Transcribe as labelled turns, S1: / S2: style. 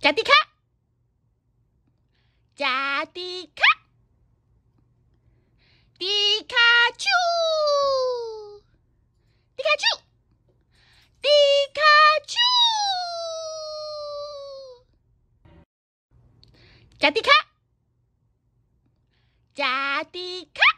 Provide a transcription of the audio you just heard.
S1: 加迪卡，加迪卡，迪卡丘，迪卡丘，迪卡丘，加迪卡，加迪卡。